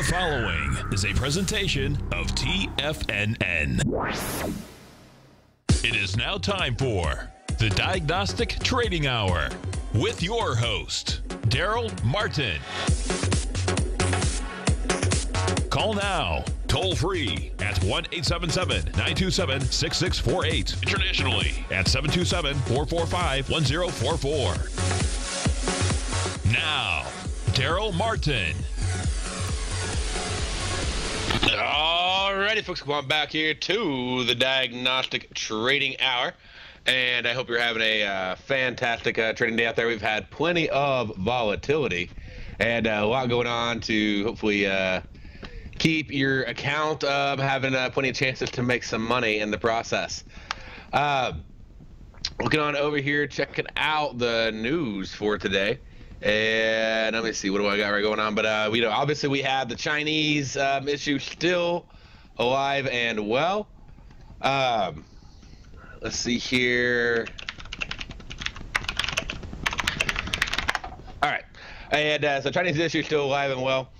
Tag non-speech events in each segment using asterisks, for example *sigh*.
The following is a presentation of TFNN. It is now time for the Diagnostic Trading Hour with your host, Darrell Martin. Call now, toll free at 1 877 927 6648. Internationally at 727 445 1044. Now, Darrell Martin. Alrighty, folks, come on back here to the Diagnostic Trading Hour. And I hope you're having a uh, fantastic uh, trading day out there. We've had plenty of volatility and uh, a lot going on to hopefully uh, keep your account having uh, plenty of chances to make some money in the process. Uh, looking on over here, checking out the news for today. And let me see, what do I got right going on? But uh, you know, obviously we have the Chinese um, issue still alive and well. Um, let's see here. All right, and uh, so Chinese issue still alive and well.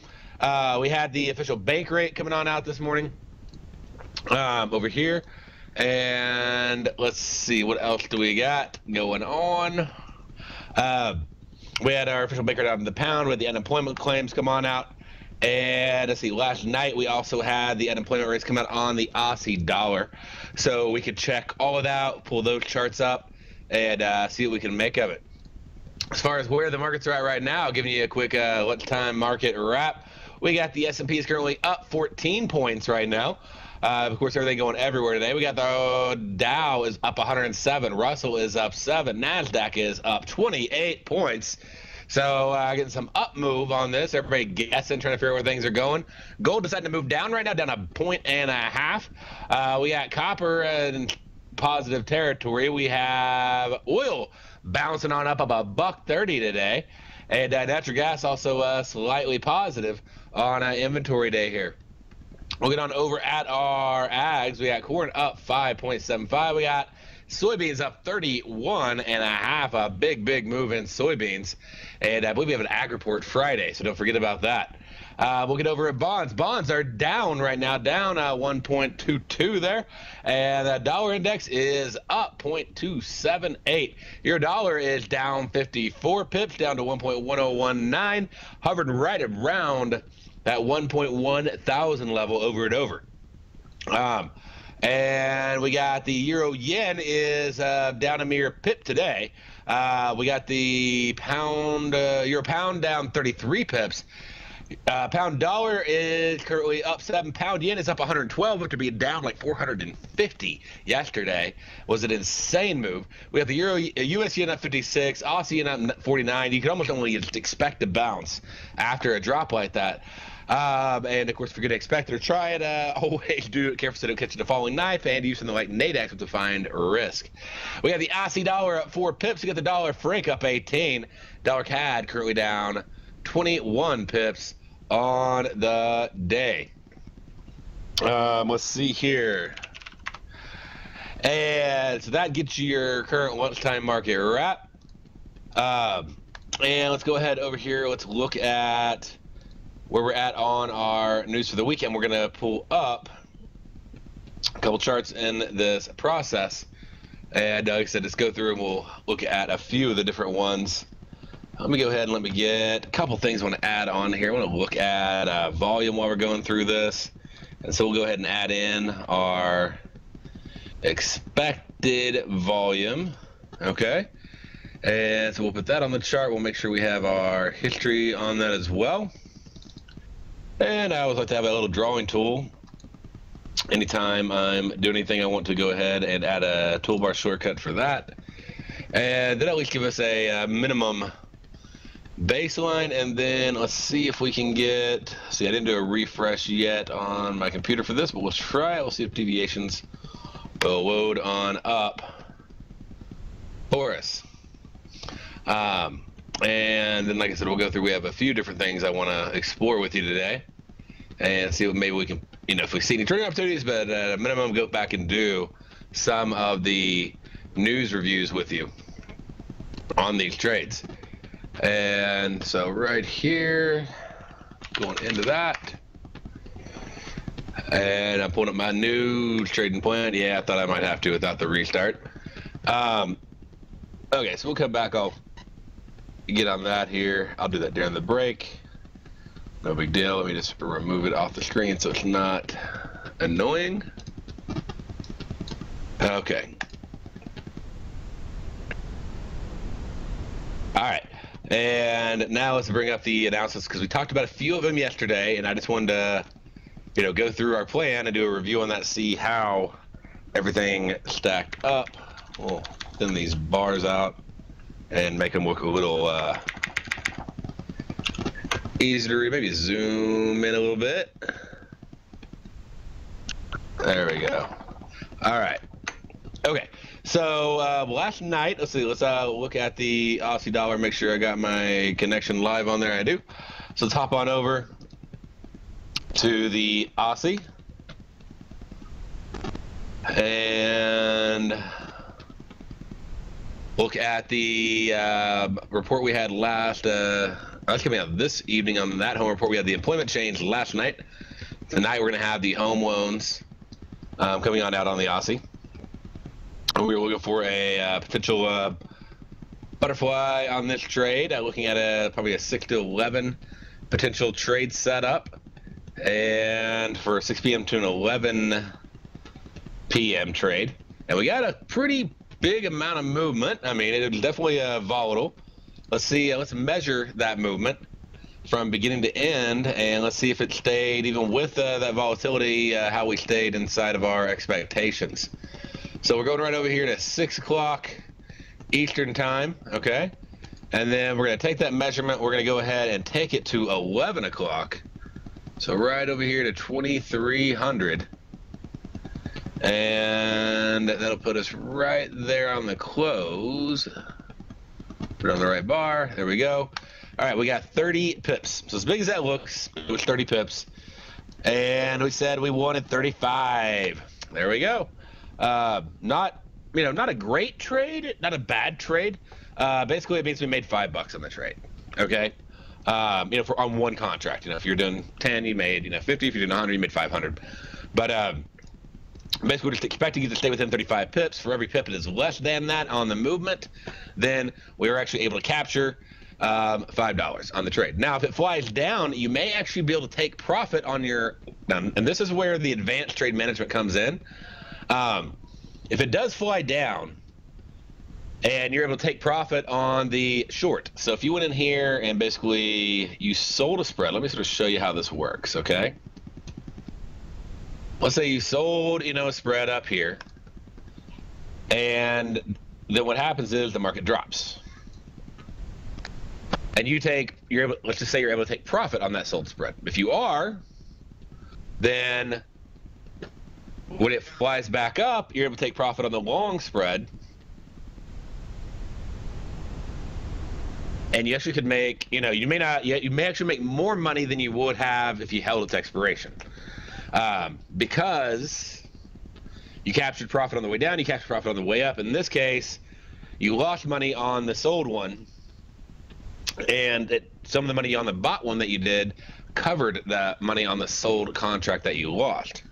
Uh, we had the official bank rate coming on out this morning um, over here, and let's see what else do we got going on. Uh, we had our official bank rate on the pound. We had the unemployment claims come on out. And let's see, last night we also had the unemployment rates come out on the Aussie dollar. So we could check all of that, pull those charts up, and uh, see what we can make of it. As far as where the markets are at right now, giving you a quick uh, let's time market wrap. We got the S&P is currently up 14 points right now. Uh, of course, everything going everywhere today. We got the Dow is up 107. Russell is up 7. NASDAQ is up 28 points. So uh, getting some up move on this. Everybody guessing, trying to figure out where things are going. Gold deciding to move down right now, down a point and a half. Uh, we got copper in positive territory. We have oil bouncing on up about buck 30 today. And uh, natural gas also uh, slightly positive on uh, inventory day here. We'll get on over at our ags. We got corn up 5.75. We got soybeans up 31 and a half. A big, big move in soybeans. And I believe we have an ag report Friday, so don't forget about that. Uh, we'll get over at bonds. Bonds are down right now, down uh, 1.22 there. And the dollar index is up 0.278. Your dollar is down 54 pips, down to 1.1019, hovering right around that 1.1 thousand level over and over. Um, and we got the euro yen is uh, down a mere pip today. Uh, we got the pound uh, euro pound down 33 pips. Uh, pound dollar is currently up seven. Pound yen is up 112 after being down like 450 yesterday. Was an insane move. We have the euro US yen up 56, Aussie yen up 49. You can almost only just expect a bounce after a drop like that. Um, and of course, if you're going to expect it or try it, uh, *laughs* always do careful so don't catch the falling knife and use something like Nadex to find risk. We have the Aussie dollar up four pips. We got the dollar franc up 18. Dollar CAD currently down 21 pips on the day. Um, let's see here. And so that gets you your current lunchtime market wrap. Um, and let's go ahead over here. Let's look at where we're at on our news for the weekend. We're going to pull up a couple charts in this process. And like I said, let's go through and we'll look at a few of the different ones. Let me go ahead and let me get a couple things I want to add on here. I want to look at uh, volume while we're going through this. And so we'll go ahead and add in our expected volume. Okay. And so we'll put that on the chart. We'll make sure we have our history on that as well. And I always like to have a little drawing tool. Anytime I'm doing anything, I want to go ahead and add a toolbar shortcut for that. And then at least give us a, a minimum baseline. And then let's see if we can get, see, I didn't do a refresh yet on my computer for this, but we'll try it. We'll see if deviations will load on up for us. Um, and then, like I said, we'll go through. We have a few different things I want to explore with you today, and see what maybe we can, you know, if we see any trading opportunities. But at a minimum, go back and do some of the news reviews with you on these trades. And so right here, going into that, And I'm pulling up my new trading plan. Yeah, I thought I might have to without the restart. Um, okay, so we'll come back. I'll get on that here. I'll do that during the break. No big deal. Let me just remove it off the screen so it's not annoying. Okay. All right. And now let's bring up the announcements because we talked about a few of them yesterday, and I just wanted to, you know, go through our plan and do a review on that, see how everything stacked up. We'll thin these bars out and make them look a little uh, easier to read. Maybe zoom in a little bit. There we go. All right. Okay. So uh, last night, let's see. Let's uh, look at the Aussie dollar. Make sure I got my connection live on there. I do. So let's hop on over to the Aussie and look at the uh, report we had last. Uh, that's coming out this evening on that home report. We had the employment change last night. Tonight we're going to have the home loans um, coming on out on the Aussie. We were looking for a uh, potential uh, butterfly on this trade. Uh, looking at a probably a six to eleven potential trade setup, and for 6 p.m. to an 11 p.m. trade. And we got a pretty big amount of movement. I mean, it was definitely uh, volatile. Let's see. Uh, let's measure that movement from beginning to end, and let's see if it stayed, even with uh, that volatility, uh, how we stayed inside of our expectations. So we're going right over here to 6 o'clock Eastern Time, okay? And then we're going to take that measurement. We're going to go ahead and take it to 11 o'clock. So right over here to 2300. And that'll put us right there on the close. Put on the right bar. There we go. All right, we got 30 pips. So as big as that looks, it was 30 pips. And we said we wanted 35. There we go. Uh, not, you know, not a great trade, not a bad trade. Uh, basically, it means we made five bucks on the trade. Okay. Um, you know, for on one contract. You know, if you're doing 10, you made you know 50. If you're doing 100, you made 500. But um, basically, we're just expecting you to stay within 35 pips. For every pip that is less than that on the movement, then we are actually able to capture um, five dollars on the trade. Now, if it flies down, you may actually be able to take profit on your. and this is where the advanced trade management comes in. Um, if it does fly down, and you're able to take profit on the short. So if you went in here and basically you sold a spread, let me sort of show you how this works, okay? Let's say you sold, you know, a spread up here, and then what happens is the market drops, and you take, you're able, let's just say you're able to take profit on that sold spread. If you are, then when it flies back up, you're able to take profit on the long spread. And you actually could make, you know, you may not, you may actually make more money than you would have if you held it to expiration. Um, because you captured profit on the way down, you captured profit on the way up. In this case, you lost money on the sold one, and it, some of the money on the bought one that you did covered the money on the sold contract that you lost.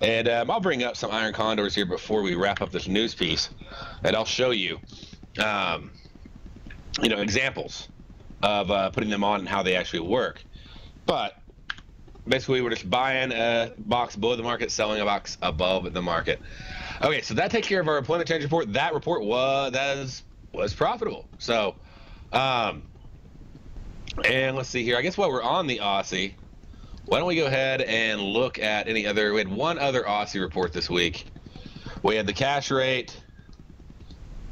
And um, I'll bring up some iron condors here before we wrap up this news piece, and I'll show you, um, you know, examples of uh, putting them on and how they actually work. But basically, we're just buying a box below the market, selling a box above the market. Okay, so that takes care of our employment change report. That report was that is was profitable. So, um, and let's see here. I guess while we're on the Aussie, why don't we go ahead and look at any other? We had one other Aussie report this week. We had the cash rate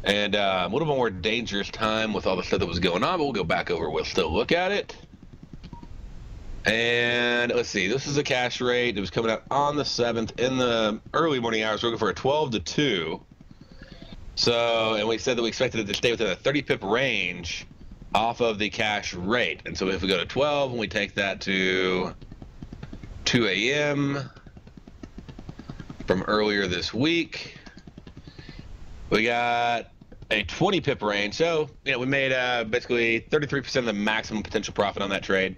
and uh, a little bit more dangerous time with all the stuff that was going on, but we'll go back over. We'll still look at it. And let's see, this is a cash rate. It was coming out on the 7th in the early morning hours. We're looking for a 12 to 2. So, and we said that we expected it to stay within a 30 pip range off of the cash rate. And so if we go to 12 and we take that to 2 a.m. from earlier this week. We got a 20 pip range. So, you know, we made uh, basically 33% of the maximum potential profit on that trade.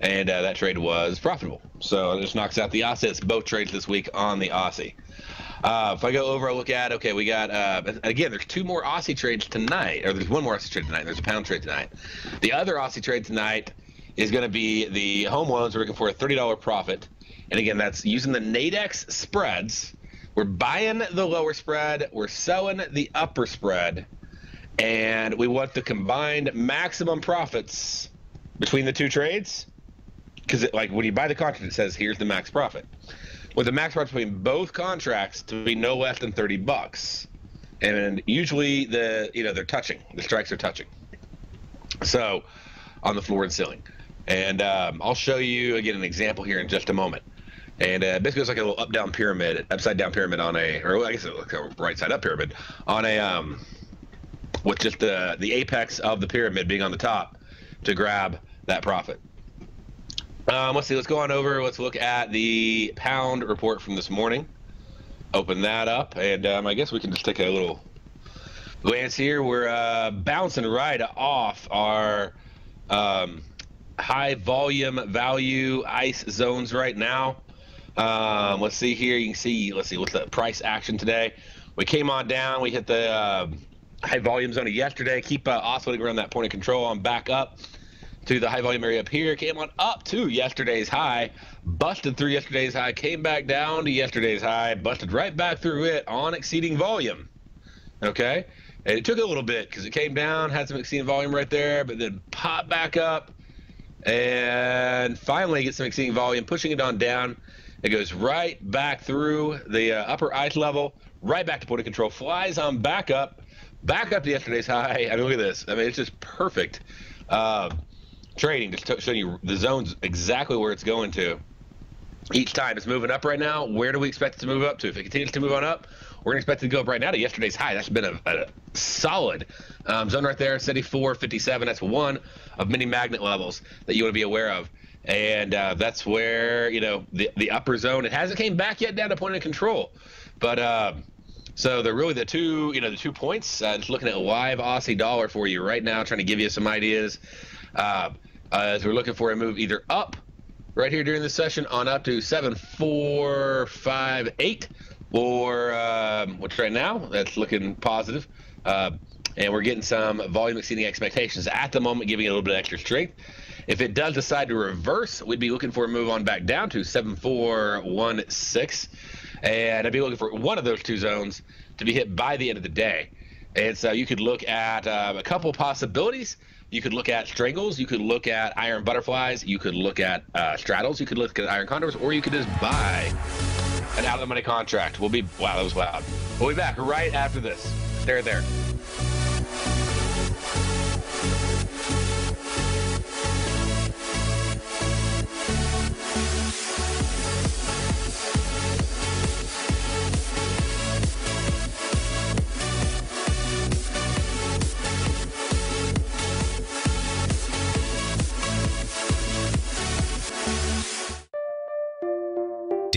and uh, that trade was profitable. So it just knocks out the Aussie. It's both trades this week on the Aussie. Uh, if I go over, I look at okay, we got uh, again. There's two more Aussie trades tonight, or there's one more Aussie trade tonight. There's a pound trade tonight. The other Aussie trade tonight is going to be the home loans. We're looking for a $30 profit, and again, that's using the Nadex spreads. We're buying the lower spread. We're selling the upper spread, and we want the combined maximum profits between the two trades. Because like when you buy the contract, it says here's the max profit with the max profit between both contracts to be no less than 30 bucks. And usually the you know they're touching. The strikes are touching. So on the floor and ceiling. And um, I'll show you again an example here in just a moment. And uh, basically, it's like a little up-down pyramid, upside-down pyramid on a, or I guess it's like a right-side-up pyramid on a, um, with just the the apex of the pyramid being on the top to grab that profit. Um, let's see. Let's go on over. Let's look at the pound report from this morning. Open that up, and um, I guess we can just take a little glance here. We're uh, bouncing right off our um, high volume value ice zones right now. Um, let's see here. You can see. Let's see what's the price action today. We came on down. We hit the uh, high volume zone yesterday. Keep uh, oscillating around that point of control. I'm back up to the high volume area up here, came on up to yesterday's high, busted through yesterday's high, came back down to yesterday's high, busted right back through it on exceeding volume. Okay? And it took a little bit because it came down, had some exceeding volume right there, but then popped back up and finally get some exceeding volume, pushing it on down. It goes right back through the uh, upper ice level, right back to point of control, flies on back up, back up to yesterday's high. I mean, look at this. I mean, it's just perfect. Uh, trading, just showing you the zones exactly where it's going to. Each time it's moving up right now. Where do we expect it to move up to? If it continues to move on up, we're going to expect it to go up right now to yesterday's high. That's been a, a solid um, zone right there, 74.57. That's one of many magnet levels that you want to be aware of. And uh, that's where, you know, the, the upper zone, it hasn't came back yet down to point of control. But uh, so they're really the two, you know, the two points. Uh, just looking at live Aussie dollar for you right now, trying to give you some ideas. Uh, as we're looking for a move either up right here during the session on up to 7458 or um, which right now that's looking positive. Uh, and we're getting some volume exceeding expectations at the moment, giving it a little bit extra strength. If it does decide to reverse, we'd be looking for a move on back down to 7416. And I'd be looking for one of those two zones to be hit by the end of the day. And so you could look at uh, a couple possibilities. You could look at strangles. You could look at iron butterflies. You could look at uh, straddles. You could look at iron condors, or you could just buy an out of the money contract. We'll be wow, that was loud. We'll be back right after this. There, there.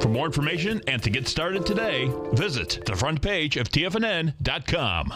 For more information and to get started today, visit the front page of TFNN.com.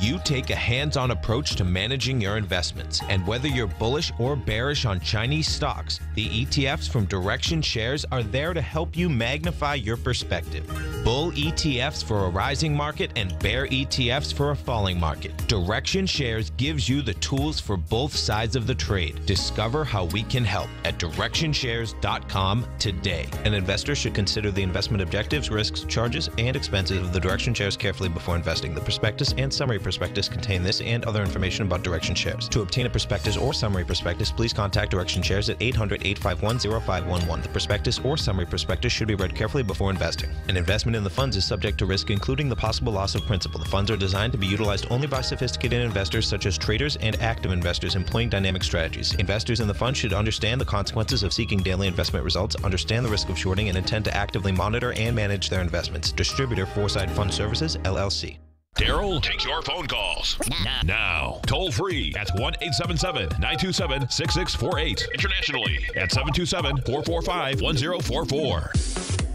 You take a hands on approach to managing your investments, and whether you're bullish or bearish on Chinese stocks, the ETFs from Direxion Shares are there to help you magnify your perspective. Bull ETFs for a rising market and bear ETFs for a falling market. Direxion Shares gives you the tools for both sides of the trade. Discover how we can help at direxionshares.com today. An investor should consider the investment objectives, risks, charges, and expenses of the Direxion Shares carefully before investing. The prospectus and summary prospectus contain this and other information about Direxion Shares. To obtain a prospectus or summary prospectus, please contact Direxion Shares at 800 851 0511. The prospectus or summary prospectus should be read carefully before investing. An investment in the funds is subject to risk, including the possible loss of principal. The funds are designed to be utilized only by sophisticated investors such as traders and active investors employing dynamic strategies. Investors in the fund should understand the consequences of seeking daily investment results, understand the risk of shorting, and intend to actively monitor and manage their investments. Distributor Foreside Fund Services, LLC. Darrell takes your phone calls now. Toll free at 1 877 927 6648. Internationally at 727 445 1044.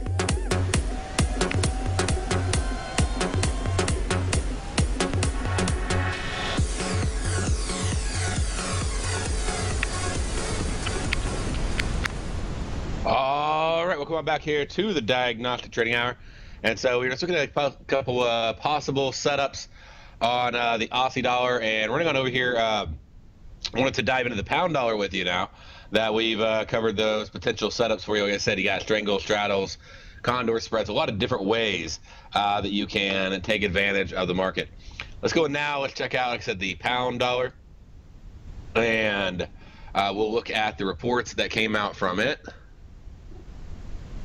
On back here to the Diagnostic Trading Hour. And so we're just looking at a couple uh, possible setups on uh, the Aussie dollar and running on over here. Uh, I wanted to dive into the pound dollar with you now that we've uh, covered those potential setups for you. Like I said, you got strangle, straddles, condor spreads, a lot of different ways uh, that you can take advantage of the market. Let's go now. Let's check out, like I said, the pound dollar. And uh, we'll look at the reports that came out from it.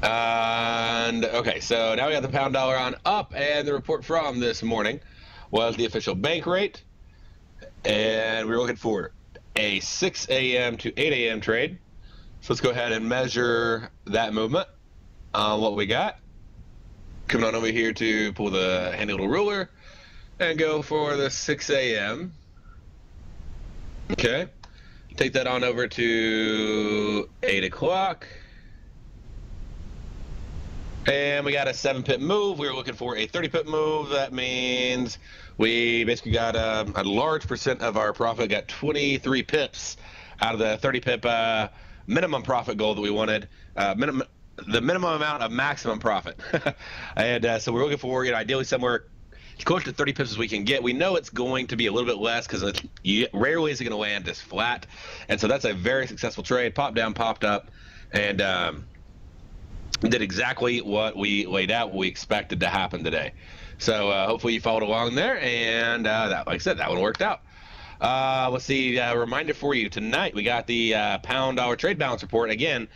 And okay, so now we got the pound dollar on up, and the report from this morning was the official bank rate, and we are looking for a 6 a.m. to 8 a.m. trade. So let's go ahead and measure that movement on what we got. Coming on over here to pull the handy little ruler and go for the 6 a.m. Okay, take that on over to 8 o'clock. And we got a seven pip move. We were looking for a 30 pip move. That means we basically got a, a large percent of our profit, got 23 pips out of the 30 pip uh, minimum profit goal that we wanted. Uh, minimum, the minimum amount of maximum profit. *laughs* and uh, so we're looking for, you know, ideally somewhere as close to 30 pips as we can get. We know it's going to be a little bit less because rarely is it going to land this flat. And so that's a very successful trade. Popped down, popped up, and um, did exactly what we laid out, what we expected to happen today. So uh, hopefully you followed along there, and uh, that, like I said, that one worked out. Uh, let's see. Uh, reminder for you tonight. We got the uh, pound dollar trade balance report again.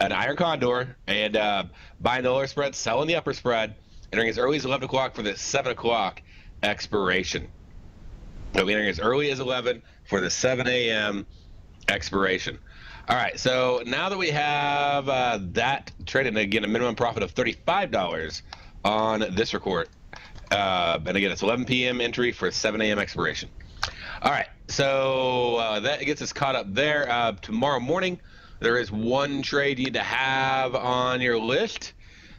An iron condor and uh, buying the lower spread, selling the upper spread, entering as early as 11 o'clock for the 7 o'clock expiration. So entering as early as 11 for the 7 a.m. expiration. All right. So now that we have uh, that traded, again, a minimum profit of $35 on this record. Uh, and again, it's 11 p.m. entry for 7 a.m. expiration. All right, so uh, that gets us caught up there. Uh, tomorrow morning, there is one trade you need to have on your list.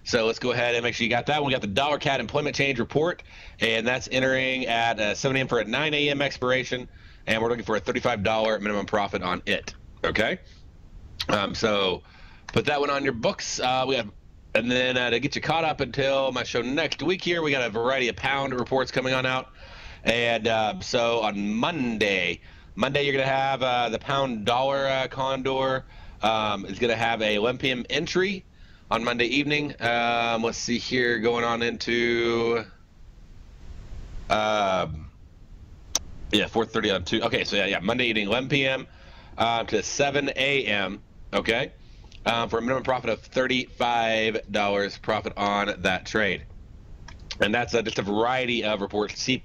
So let's go ahead and make sure you got that one. We got the Dollar CAD employment change report, and that's entering at uh, 7 a.m. for a 9 a.m. expiration, and we're looking for a $35 minimum profit on it. Okay, um, so put that one on your books. Uh, we have and then uh, to get you caught up until my show next week here, we got a variety of pound reports coming on out. And uh, so on Monday, Monday you're going to have uh, the pound dollar uh, condor um, is going to have a 11 p.m. entry on Monday evening. Um, let's see here, going on into um, yeah 4:30 on two. Okay, so yeah, yeah, Monday evening 11 p.m. Uh, to 7 a.m. Okay uh, for a minimum profit of $35 profit on that trade. And that's uh, just a variety of reports C-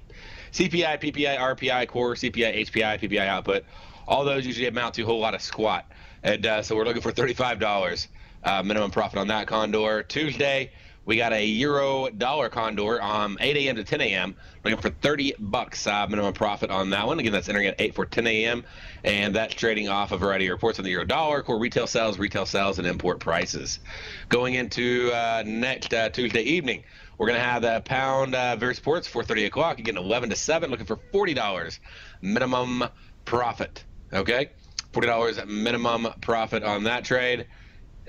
CPI, PPI, RPI, core, CPI, HPI, PPI output. All those usually amount to a whole lot of squat. And uh, so we're looking for $35 uh, minimum profit on that Condor. Tuesday, we got a euro dollar condor um 8 a.m. to 10 a.m. Looking for 30 bucks uh, minimum profit on that one. Again, that's entering at 8 for 10 a.m. And that's trading off a variety of reports on the euro dollar, core retail sales, retail sales, and import prices. Going into uh, next uh, Tuesday evening, we're going to have the pound uh, various reports 4:30 o'clock. Again, 11 to 7. Looking for $40 minimum profit. Okay, $40 minimum profit on that trade.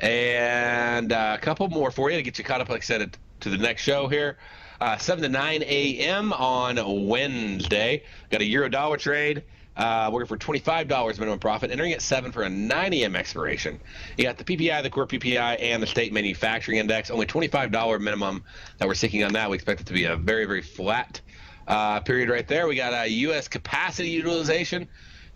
And uh, a couple more for you to get you caught up, like I said, to the next show here. Uh, 7 to 9 a.m. on Wednesday. Got a euro dollar trade. Uh, working for $25 minimum profit, entering at 7 for a 9 a.m. expiration. You got the PPI, the core PPI, and the state manufacturing index. Only $25 minimum that we're seeking on that. We expect it to be a very, very flat uh, period right there. We got a U.S. capacity utilization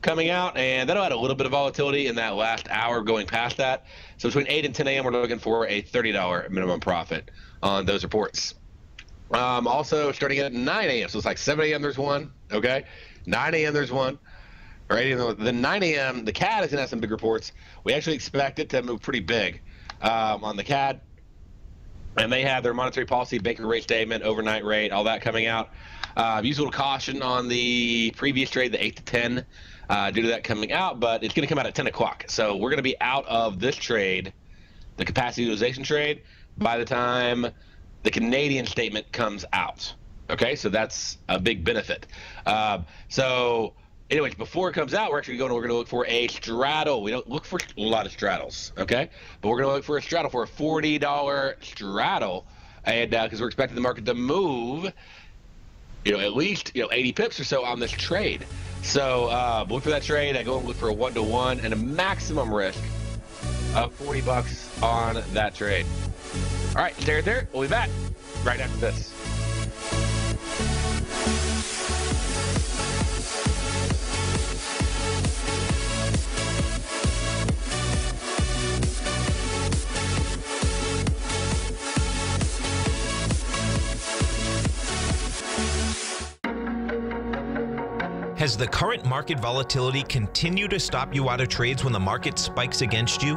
coming out, and that'll add a little bit of volatility in that last hour going past that. So between 8 and 10 a.m., we're looking for a $30 minimum profit on those reports. Um, also, starting at 9 a.m., so it's like 7 a.m. there's one, okay? 9 a.m. there's one. Right, the 9 a.m. the CAD is going to have some big reports. We actually expect it to move pretty big um, on the CAD, and they have their monetary policy, Baker rate statement, overnight rate, all that coming out. Uh, use a little caution on the previous trade, the 8 to 10 uh, due to that coming out, but it's going to come out at 10 o'clock. So we're going to be out of this trade, the capacity utilization trade, by the time the Canadian statement comes out. Okay, so that's a big benefit. Uh, so, anyways, before it comes out, we're actually going. We're going to look for a straddle. We don't look for a lot of straddles. Okay, but we're going to look for a straddle for a forty dollar straddle, and because uh, we're expecting the market to move, you know, at least you know 80 pips or so on this trade. So uh, look for that trade. I go and look for a one to one and a maximum risk of 40 bucks on that trade. All right, stay right there. We'll be back right after this. Has the current market volatility continued to stop you out of trades when the market spikes against you?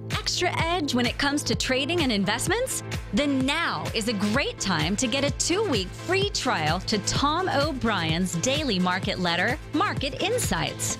extra edge when it comes to trading and investments, then now is a great time to get a two week free trial to Tom O'Brien's daily market letter, Market Insights.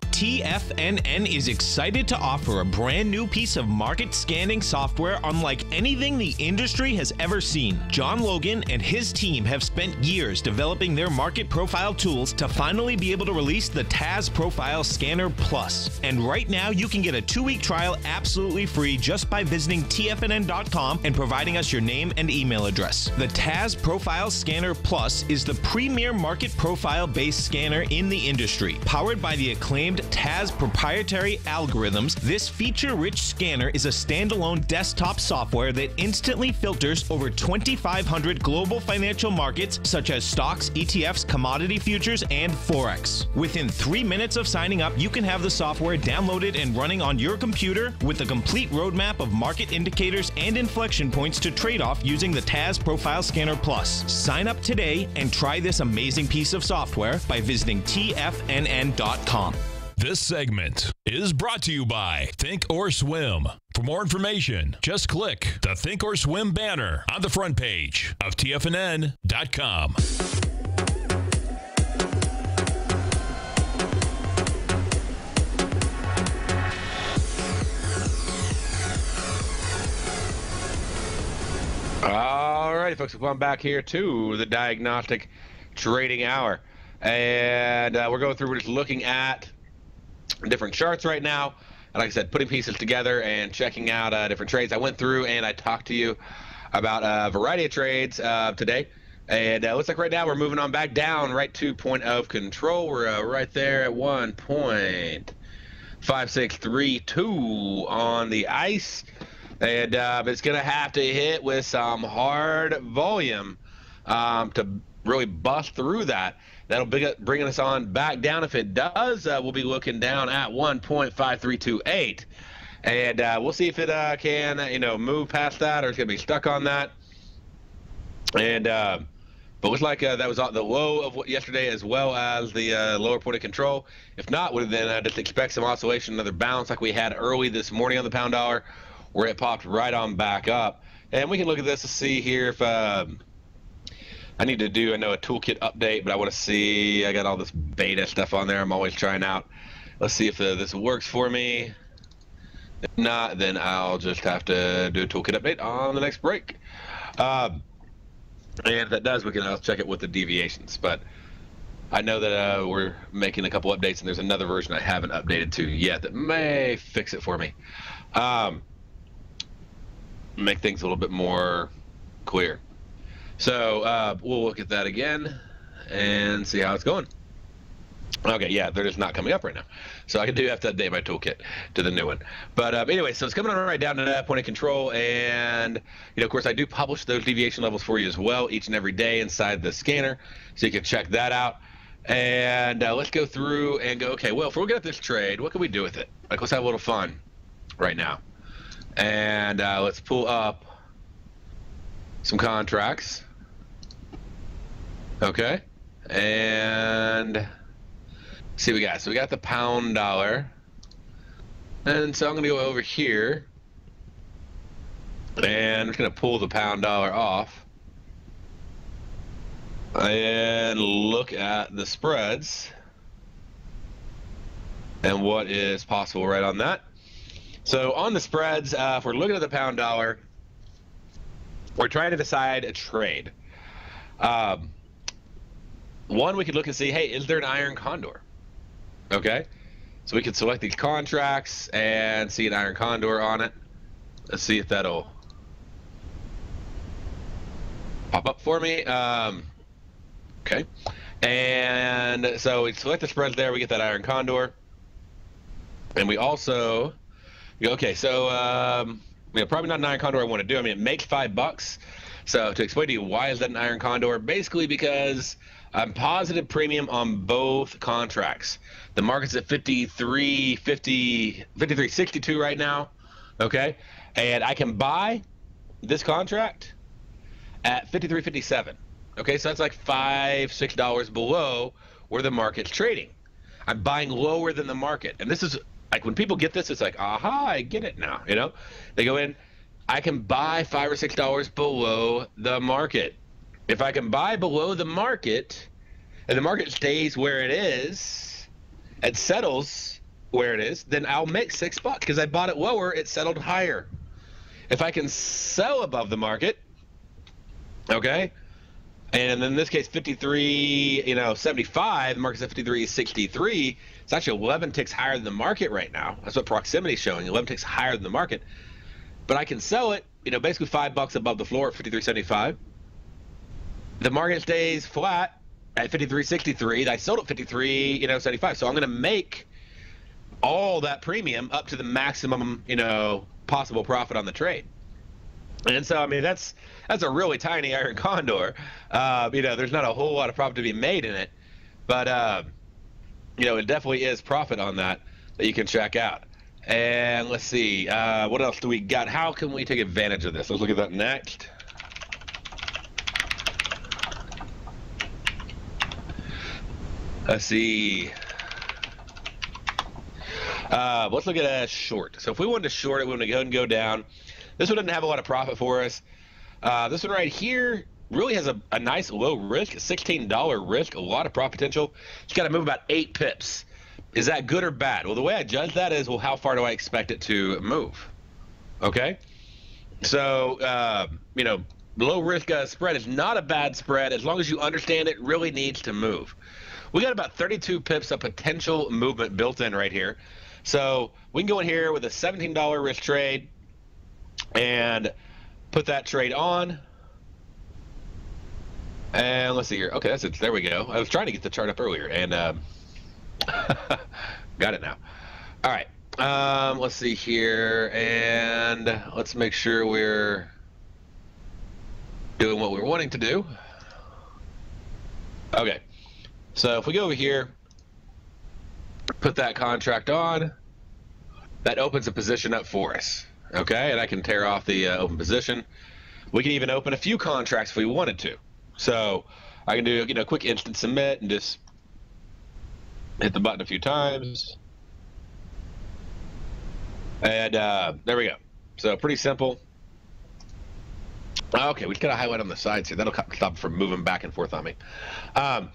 TFNN is excited to offer a brand new piece of market scanning software unlike anything the industry has ever seen. John Logan and his team have spent years developing their market profile tools to finally be able to release the TAS Profile Scanner Plus. And right now, you can get a two week trial absolutely free just by visiting TFNN.com and providing us your name and email address. The TAS Profile Scanner Plus is the premier market profile based scanner in the industry, powered by the acclaimed TAS proprietary algorithms, this feature rich scanner is a standalone desktop software that instantly filters over 2,500 global financial markets such as stocks, ETFs, commodity futures, and Forex. Within three minutes of signing up, you can have the software downloaded and running on your computer with a complete roadmap of market indicators and inflection points to trade off using the TAS Profile Scanner Plus. Sign up today and try this amazing piece of software by visiting TFNN.com. This segment is brought to you by Think or Swim. For more information, just click the Think or Swim banner on the front page of TFNN.com. All right, folks, we'll come back here to the Diagnostic Trading Hour. And uh, we're going through, we're just looking at different charts right now. And like I said, putting pieces together and checking out uh, different trades. I went through and I talked to you about a variety of trades uh, today. And uh, looks like right now we're moving on back down right to point of control. We're uh, right there at 1.5632 on the ice. And uh, it's going to have to hit with some hard volume um, to really bust through that. That'll be bringing us on back down. If it does, uh, we'll be looking down at 1.5328. And uh, we'll see if it uh, can, you know, move past that or it's going to be stuck on that. And, uh, but looks like uh, that was the low of yesterday as well as the uh, lower point of control. If not, would then just expect some oscillation, another bounce like we had early this morning on the pound dollar where it popped right on back up. And we can look at this to see here if um, I need to do, I know, a toolkit update, but I want to see, I got all this beta stuff on there I'm always trying out. Let's see if uh, this works for me. If not, then I'll just have to do a toolkit update on the next break. Um, and if that does, we can I'll check it with the deviations. But I know that uh, we're making a couple updates, and there's another version I haven't updated to yet that may fix it for me. Um, make things a little bit more clear. So uh, we'll look at that again and see how it's going. Okay, yeah, they're just not coming up right now. So I can do have to update my toolkit to the new one. But um, anyway, so it's coming on right down to that point of control. And, you know, of course, I do publish those deviation levels for you as well each and every day inside the scanner. So you can check that out. And uh, let's go through and go, okay, well, if we're looking at this trade, what can we do with it? Like, let's have a little fun right now. And uh, let's pull up some contracts. Okay. And see what we got. So we got the pound dollar. And so I'm going to go over here. And I'm just going to pull the pound dollar off. And look at the spreads. And what is possible right on that. So on the spreads, uh, if we're looking at the pound dollar, we're trying to decide a trade. Um, one, we could look and see, hey, is there an iron condor? Okay. So we can select these contracts and see an iron condor on it. Let's see if that'll pop up for me. Um, okay. And so we select the spreads there. We get that iron condor. And we also, okay, so um, know, probably not an iron condor I want to do. I mean, it makes five bucks. So to explain to you why is that an iron condor, basically because I'm positive premium on both contracts. The market's at 53, 50, 53, 62 right now. Okay. And I can buy this contract at 53.57. Okay. So that's like five, six dollars below where the market's trading. I'm buying lower than the market. And this is like when people get this, it's like, aha, I get it now. You know, they go in, I can buy five or six dollars below the market. If I can buy below the market, and the market stays where it is, it settles where it is, then I'll make six bucks because I bought it lower, it settled higher. If I can sell above the market, okay, and in this case, 53, you know, 75, the market's at 53, 63. It's actually 11 ticks higher than the market right now. That's what proximity is showing. 11 ticks higher than the market. But I can sell it, you know, basically five bucks above the floor at 53.75. The market stays flat at 53.63. I sold at 53, you know, 75. So I'm going to make all that premium up to the maximum, you know, possible profit on the trade. And so, I mean, that's that's a really tiny iron *laughs* condor. Uh, you know, there's not a whole lot of profit to be made in it, but uh, you know, it definitely is profit on that that you can check out. And let's see, uh, what else do we got? How can we take advantage of this? Let's look at that next. Let's see. Uh, let's look at a short. So if we wanted to short it, we want to go and go down. This one doesn't have a lot of profit for us. Uh, this one right here really has a, a nice low risk, $16 risk, a lot of profit potential. You got to move about eight pips. Is that good or bad? Well, the way I judge that is, well, how far do I expect it to move? Okay. So, uh, you know, low risk uh, spread is not a bad spread as long as you understand it really needs to move. We got about 32 pips of potential movement built in right here. So we can go in here with a $17 risk trade and put that trade on. And let's see here. Okay, that's it. There we go. I was trying to get the chart up earlier and um, *laughs* got it now. All right. Um, let's see here. And let's make sure we're doing what we're wanting to do. Okay. So if we go over here, put that contract on, that opens a position up for us. Okay, and I can tear off the uh, open position. We can even open a few contracts if we wanted to. So I can do you know quick instant submit and just hit the button a few times. And uh, there we go. So pretty simple. Okay, we got to highlight on the sides here. That'll stop from moving back and forth on me. Um,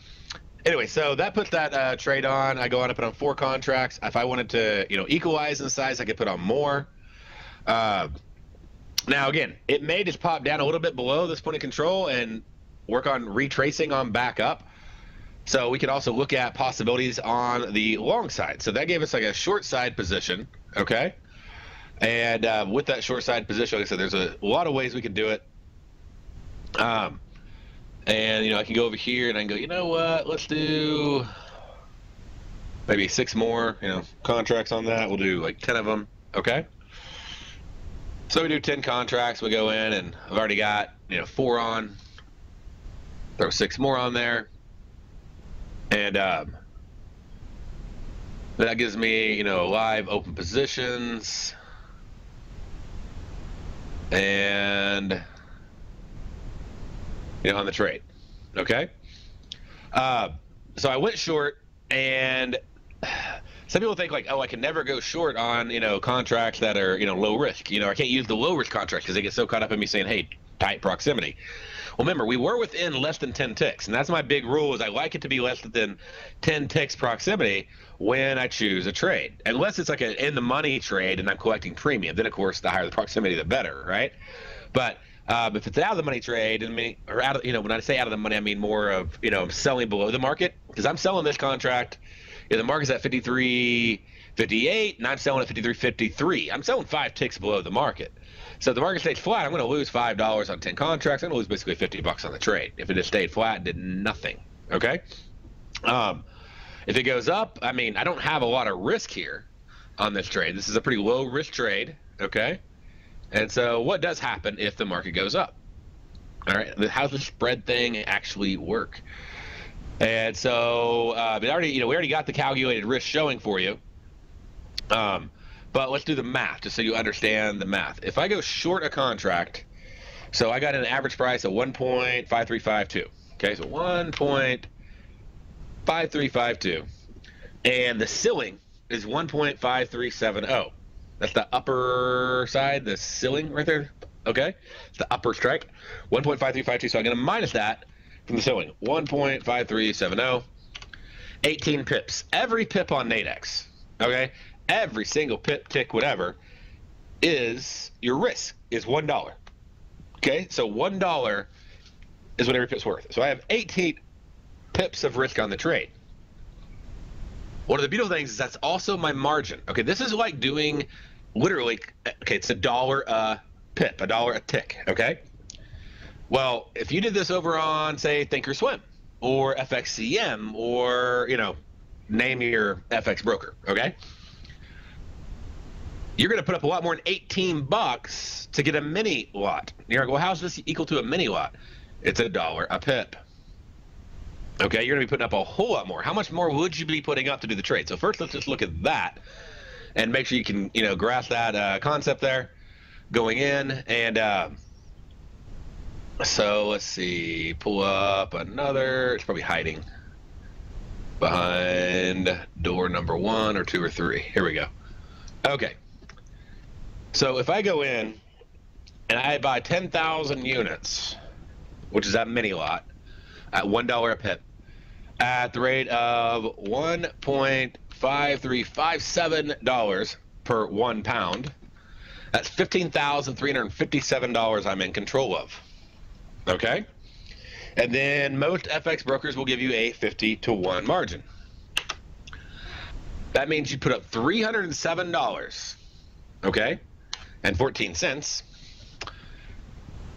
anyway, so that puts that uh, trade on. I go on to put on four contracts. If I wanted to, you know, equalize in size, I could put on more. Uh, now, again, it may just pop down a little bit below this point of control and work on retracing on back up. So we could also look at possibilities on the long side. So that gave us like a short side position, okay? And uh, with that short side position, like I said, there's a lot of ways we can do it. Um, and you know, I can go over here and I can go, you know what? Let's do. maybe six more, you know, contracts on that. We'll do like 10 of them. Okay. So we do 10 contracts. We go in and I've already got, you know, four on. Throw six more on there. And um, that gives me, you know, live open positions. And, you know, on the trade. Okay. Uh, so I went short and some people think like, oh, I can never go short on you know contracts that are you know low risk. You know, I can't use the low risk contracts because they get so caught up in me saying, hey, tight proximity. Well, remember, we were within less than 10 ticks, and that's my big rule is I like it to be less than 10 ticks proximity when I choose a trade. Unless it's like an in the money trade and I'm collecting premium, then of course the higher the proximity, the better, right? But um, if it's out of the money trade, and me or out of you know when I say out of the money, I mean more of you know selling below the market because I'm selling this contract you know, the market's at 53, 58, and I'm selling at 53, 53. I'm selling five ticks below the market. So if the market stays flat, I'm going to lose five dollars on 10 contracts. I'm going to lose basically 50 bucks on the trade. If it just stayed flat, and did nothing. Okay. Um, if it goes up, I mean, I don't have a lot of risk here on this trade. This is a pretty low risk trade. Okay. And so what does happen if the market goes up? All right. How does the spread thing actually work? And so uh, we already, you know, we already got the calculated risk showing for you. Um, but let's do the math just so you understand the math. If I go short a contract, so I got an average price of 1.5352. Okay, so 1.5352, and the ceiling is 1.5370. That's the upper side, the ceiling right there. Okay, it's the upper strike, 1.5352. So I'm going to minus that from the ceiling. 1.5370. 18 pips. Every pip on Nadex, okay? Every single pip, tick, whatever, is your risk is $1. Okay? So $1 is what every pip's worth. So I have 18 pips of risk on the trade. One of the beautiful things is that's also my margin. Okay, this is like doing literally, okay, it's a dollar a pip, a dollar a tick, okay? Well, if you did this over on, say, Thinkorswim or FXCM or, you know, name your FX broker, okay? You're going to put up a lot more than 18 bucks to get a mini lot. You're like, well, how's this equal to a mini lot? It's a dollar a pip. Okay, you're going to be putting up a whole lot more. How much more would you be putting up to do the trade? So first, let's just look at that and make sure you can, you know, grasp that uh, concept there going in. And uh, so let's see. Pull up another. It's probably hiding behind door number one or two or three. Here we go. Okay. So if I go in and I buy 10,000 units, which is that mini lot, at $1 a pip, at the rate of $1.5357 per one pound, that's $15,357 I'm in control of. Okay? And then most FX brokers will give you a 50 to 1 margin. That means you put up $307, okay, and 14 cents.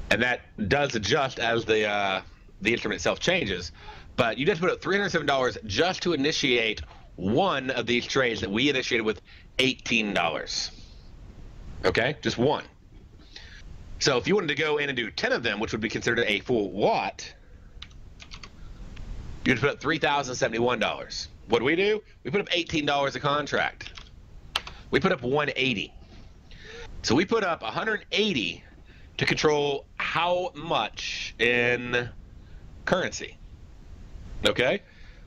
And that does adjust as the uh, the instrument itself changes. But you just put up $307 just to initiate one of these trades that we initiated with $18. Okay, just one. So if you wanted to go in and do 10 of them, which would be considered a full lot, you'd put up $3,071. What do we do? We put up $18 a contract. We put up 180. So we put up 180 to control how much in currency. Okay?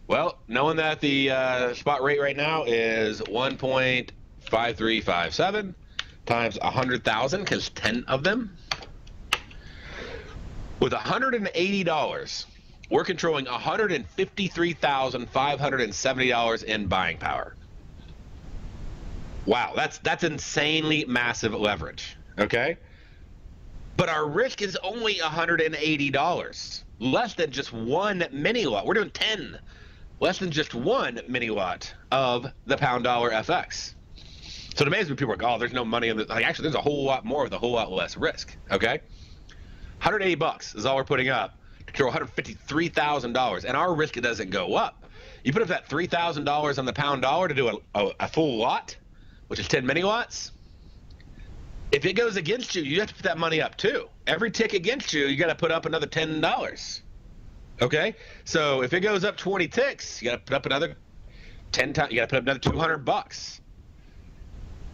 Well, knowing that the uh, spot rate right now is 1.5357 times 100,000 because 10 of them with $180, we're controlling $153,570 in buying power. Wow, that's that's insanely massive leverage. Okay? But our risk is only $180. Less than just one mini lot. We're doing 10. Less than just one mini lot of the pound dollar FX. So it amazes me people are like, oh, there's no money in this. Like, actually, there's a whole lot more with a whole lot less risk. Okay? 180 bucks is all we're putting up to control $153,000, and our risk doesn't go up. You put up that $3,000 on the pound dollar to do a, a, a full lot, which is 10 mini lots. If it goes against you, you have to put that money up too. Every tick against you, you got to put up another $10. Okay? So if it goes up 20 ticks, you got to put up another 10 times, you got to put up another 200 bucks.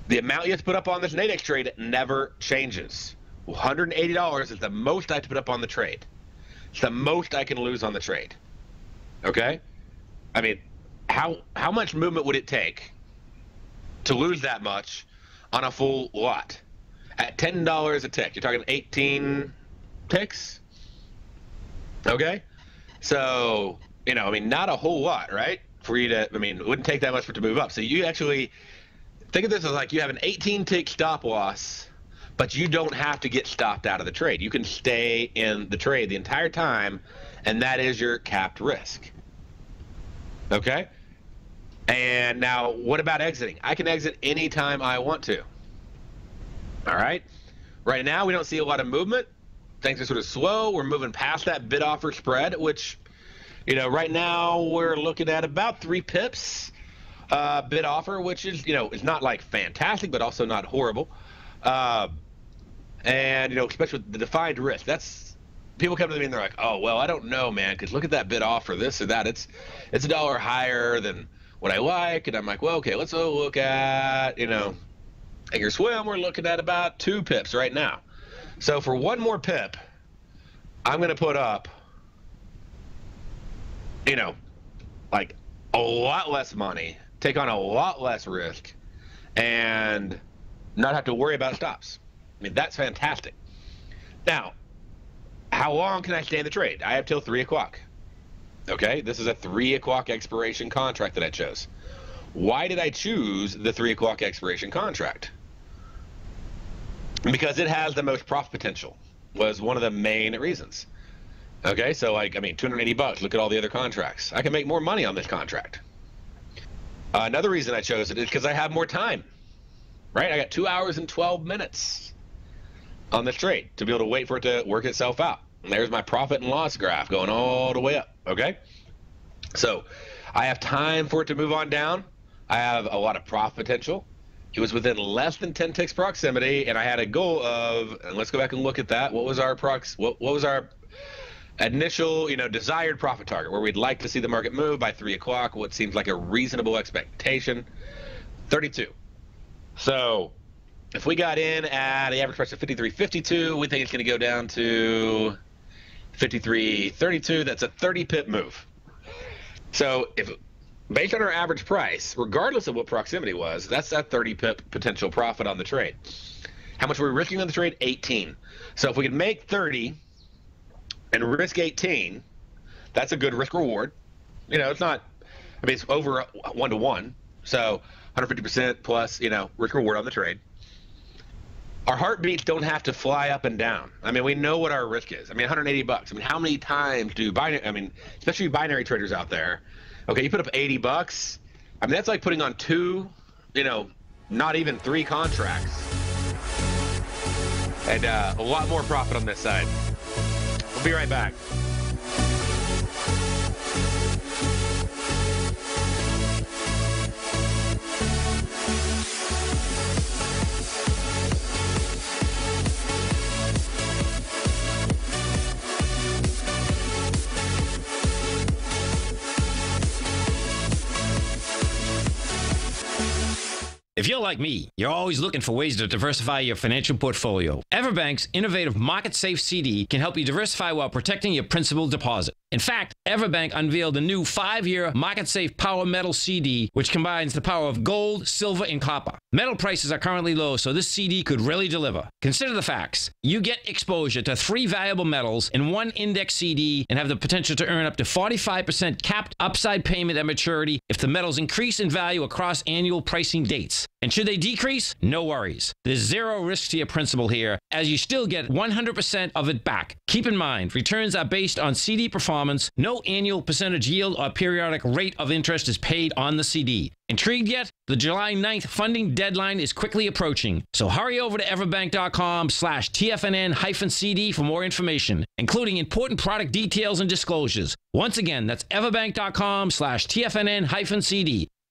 The amount you have to put up on this Nadex trade never changes. $180 is the most I have to put up on the trade. It's the most I can lose on the trade. Okay? I mean, how how much movement would it take to lose that much on a full lot? At ten dollars a tick, you're talking 18 ticks. Okay, so you know, I mean, not a whole lot, right? For you to, I mean, it wouldn't take that much for it to move up. So you actually think of this as like you have an 18 tick stop loss, but you don't have to get stopped out of the trade. You can stay in the trade the entire time, and that is your capped risk. Okay? And now, what about exiting? I can exit anytime I want to. All right? Right now, we don't see a lot of movement. Things are sort of slow. We're moving past that bid offer spread, which, you know, right now we're looking at about three pips uh, bid offer, which is, you know, is not like fantastic, but also not horrible. Uh, and, you know, especially with the defined risk. That's people come to me and they're like, "Oh, well, I don't know, man, because look at that bid offer, this or that. It's it's a dollar higher than what I like." And I'm like, "Well, okay, let's look at you know, Thinkorswim. We're looking at about two pips right now. So for one more pip, I'm going to put up, you know, like a lot less money, take on a lot less risk, and not have to worry about stops. I mean, that's fantastic. Now, how long can I stay in the trade? I have till 3 o'clock. Okay, this is a 3 o'clock expiration contract that I chose. Why did I choose the 3 o'clock expiration contract? Because it has the most profit potential, was one of the main reasons. Okay, so like, I mean, 280 bucks, look at all the other contracts. I can make more money on this contract. Uh, another reason I chose it is because I have more time, right? I got two hours and 12 minutes on this trade to be able to wait for it to work itself out. And there's my profit and loss graph going all the way up. Okay. So I have time for it to move on down. I have a lot of profit potential. It was within less than 10 ticks proximity, and I had a goal of, and let's go back and look at that. What was our prox? What, what was our initial, you know, desired profit target where we'd like to see the market move by three o'clock? What seems like a reasonable expectation? 32. So if we got in at the average price of 53.52, we think it's going to go down to 53.32. That's a 30 pip move. So if based on our average price, regardless of what proximity was, that's that 30 pip potential profit on the trade. How much were we risking on the trade? 18. So if we could make 30 and risk 18, that's a good risk reward. You know, it's not. I mean, it's over one to one. So 150% plus, you know, risk reward on the trade our heartbeats don't have to fly up and down. I mean, we know what our risk is. I mean, 180 bucks. I mean, how many times do binary? I mean, especially binary traders out there. Okay, you put up 80 bucks. I mean, that's like putting on two, you know, not even three contracts, and uh, a lot more profit on this side. We'll be right back. If you're like me, you're always looking for ways to diversify your financial portfolio. Everbank's innovative Market Safe CD can help you diversify while protecting your principal deposit. In fact, Everbank unveiled a new five-year Market Safe Power Metal CD, which combines the power of gold, silver, and copper. Metal prices are currently low, so this CD could really deliver. Consider the facts. You get exposure to three valuable metals in one index CD and have the potential to earn up to 45% capped upside payment at maturity if the metals increase in value across annual pricing dates. And should they decrease, no worries. There's zero risk to your principal here, as you still get 100% of it back. Keep in mind, returns are based on CD performance. No annual percentage yield or periodic rate of interest is paid on the CD. Intrigued yet? The July 9th funding deadline is quickly approaching, so hurry over to everbank.com slash TFNN-CD for more information, including important product details and disclosures. Once again, that's everbank.com slash TFNN-CD.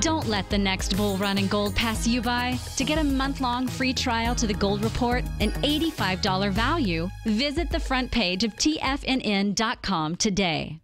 Don't let the next bull run in gold pass you by. To get a month long free trial to the Gold Report, an $85 value, visit the front page of TFNN.com today.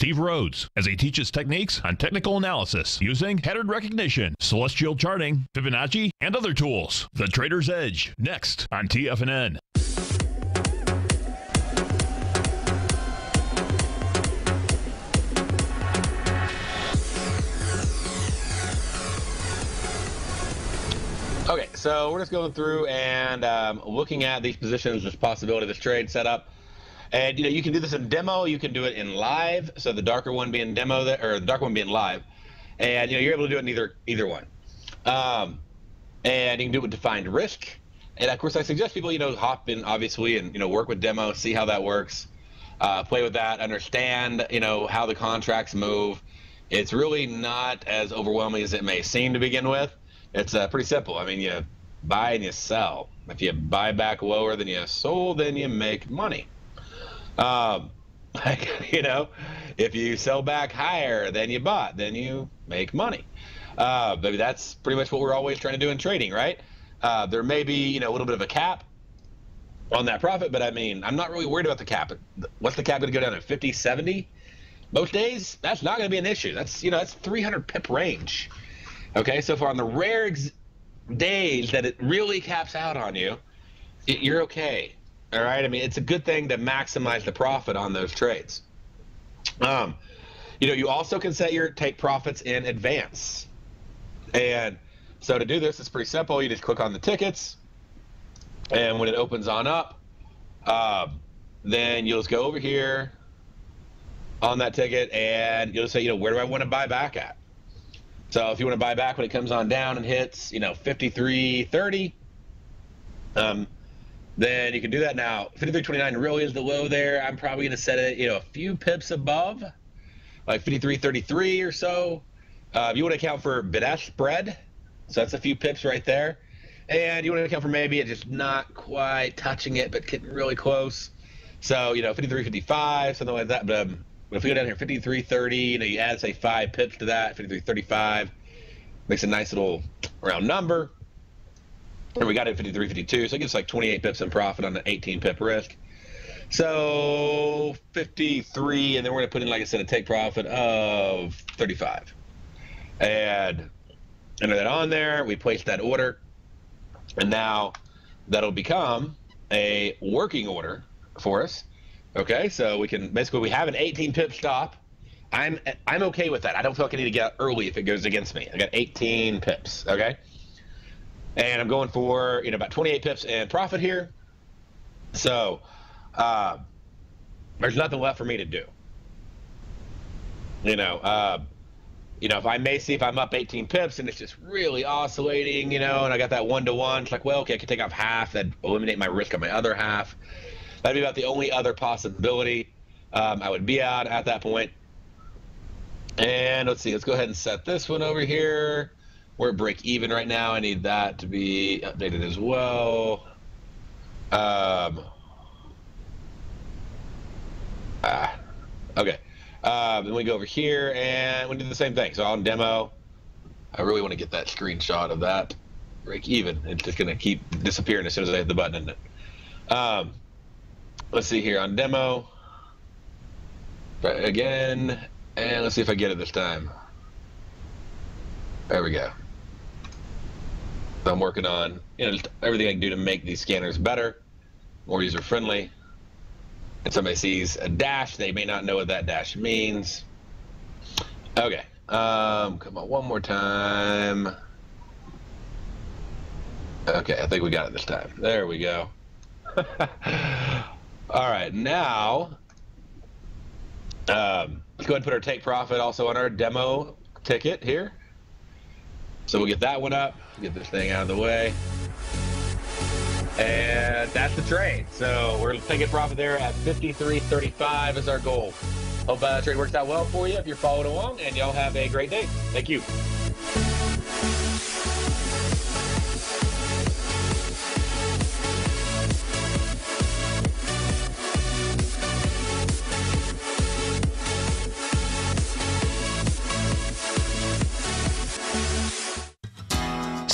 Steve Rhodes as he teaches techniques on technical analysis using pattern recognition, celestial charting, Fibonacci, and other tools. The Trader's Edge, next on TFNN. Okay, so we're just going through and um, looking at these positions, this possibility, this trade setup. And you know, you can do this in demo. You can do it in live. So the darker one being demo, that, or the dark one being live, and you know, you're able to do it in either either one. Um, and you can do it with defined risk. And of course, I suggest people, you know, hop in obviously and you know work with demo, see how that works, uh, play with that, understand you know how the contracts move. It's really not as overwhelming as it may seem to begin with. It's uh, pretty simple. I mean, you buy and you sell. If you buy back lower than you sold, then you make money. Um, *laughs* you know, if you sell back higher than you bought, then you make money. Uh, but that's pretty much what we're always trying to do in trading, right? Uh, there may be, you know, a little bit of a cap on that profit, but I mean, I'm not really worried about the cap. What's the cap going to go down to 50, 70? Most days, that's not going to be an issue. That's, you know, that's 300 pip range. Okay, so far on the rare days that it really caps out on you, it, you're okay. All right. I mean, it's a good thing to maximize the profit on those trades. Um, you know, you also can set your take profits in advance. And so to do this, it's pretty simple. You just click on the tickets, and when it opens on up, uh, then you'll just go over here on that ticket, and you'll say, you know, where do I want to buy back at? So if you want to buy back when it comes on down and hits, you know, 53.30, um, then you can do that now. 53.29 really is the low there. I'm probably going to set it, you know, a few pips above, like 53.33 or so. Uh, you want to account for bid-ask spread, so that's a few pips right there. And you want to account for maybe it just not quite touching it, but getting really close. So, you know, 53.55, something like that. But, um, but if we go down here, 53.30, you know, you add, say, five pips to that, 53.35, makes a nice little round number. And we got it 53.52, so it gives like 28 pips in profit on an 18 pip risk. So 53, and then we're going to put in, like I said, a take profit of 35. And enter that on there. We place that order. And now that'll become a working order for us. Okay, so we can basically we have an 18 pip stop. I'm I'm okay with that. I don't feel like I need to get out early if it goes against me. I got 18 pips. Okay, and I'm going for you know about 28 pips in profit here. So uh, there's nothing left for me to do. You know, uh, you know, if I may see if I'm up 18 pips and it's just really oscillating, you know, and I got that one to one, it's like, well, okay, I can take off half, that eliminate my risk on my other half. That'd be about the only other possibility um, I would be out at that point. And let's see, let's go ahead and set this one over here. We're break even right now. I need that to be updated as well. Um, ah, okay. Um, then we go over here and we do the same thing. So on demo, I really want to get that screenshot of that break even. It's just going to keep disappearing as soon as I hit the button, it? Um, let's see here on demo. But again, and let's see if I get it this time. There we go. So I'm working on you know everything I can do to make these scanners better, more user friendly. And somebody sees a dash, they may not know what that dash means. Okay. Um, come on, one more time. Okay, I think we got it this time. There we go. *laughs* All right, now um, let's go ahead and put our take profit also on our demo ticket here. So we'll get that one up, get this thing out of the way. And that's the trade. So we're taking profit there at 53.35 is our goal. Hope that trade works out well for you if you're following along, and y'all have a great day. Thank you.